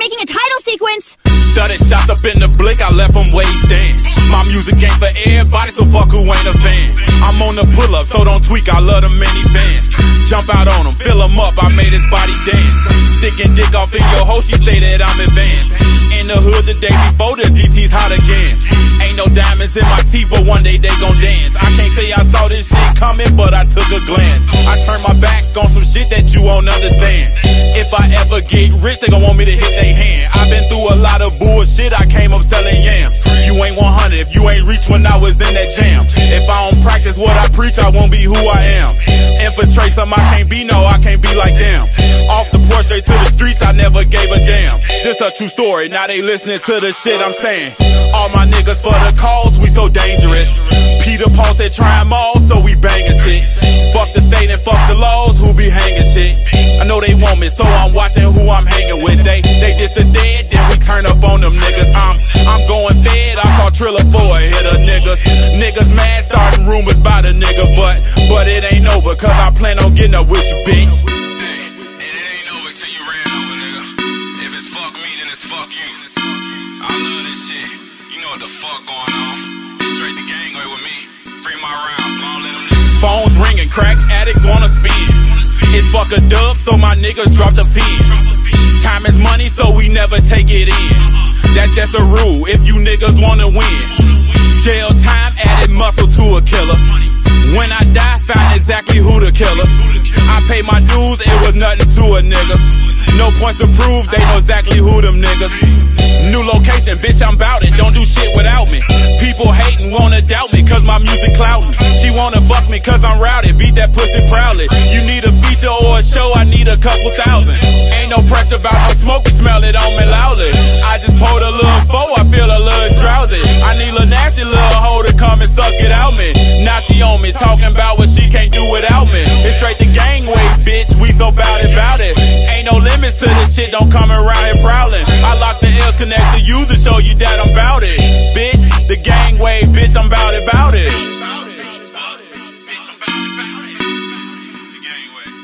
making a title sequence. Studded shots up in the blick, I left them waist in. My music ain't for everybody, so fuck who ain't a fan. I'm on the pull up, so don't tweak, I love the many fans. Jump out on them, fill them up, I made his body dance. Sticking dick off in your hoe, she say that I'm advanced. In the hood the day before, the DT's hot again. Diamonds in my teeth, but one day they gon' dance. I can't say I saw this shit coming, but I took a glance. I turned my back on some shit that you won't understand. If I ever get rich, they gon' want me to hit their hand. I've been through a lot of bullshit, I came up selling yams. You ain't 100 if you ain't reach when I was in that jam. If I don't practice what I preach, I won't be who I am. Infiltrate some I can't be, no, I can't be like them. Off the porch straight to the streets, I never gave a damn. This a true story, now they listening to the shit I'm saying. All my niggas for the cause, so dangerous. Peter Paul said try 'em all, so we bangin' shit. Fuck the state and fuck the laws, who be hanging shit. I know they want me, so I'm watching who I'm hanging with. They, they just the dead, then we turn up on them niggas. I'm, I'm going fed, I call Triller for a hitter niggas. Niggas mad, starting rumors about a nigga, but, but it ain't over, cause I plan on getting up with you, bitch. Fuck me, then it's fuck you. I love this shit. You know what the fuck going on. Phones ringing, crack addicts wanna spin. It's fuck a dub, so my niggas drop the pin. Time is money, so we never take it in. That's just a rule if you niggas wanna win. Jail time added muscle to a killer. When I die, find exactly who the killer. I pay my dues, it was nothing to a nigga. No points to prove, they know exactly who them niggas. New location, bitch, I'm bout it. Don't do shit without me. People hating, wanna doubt me, cause my music clouting. She wanna fuck me, cause I'm rowdy. Beat that pussy proudly. You need a feature or a show, I need a couple thousand. Ain't no pressure about no smoke, you smell it on me loudly. I just poured a little foe, I feel a little drowsy. I need a nasty little hoe to come and suck it out me. Now she on me, talking about what she can't do without me. It's straight the gangway, bitch, we so bout it, bout it. Ain't no limits to this shit, don't come around here prowling. I locked L's, connect to you to show you that I'm bout it. Bitch, the gangway, bitch, I'm bout it, bout it. Bitch, I'm bout it, bout it. The gangway.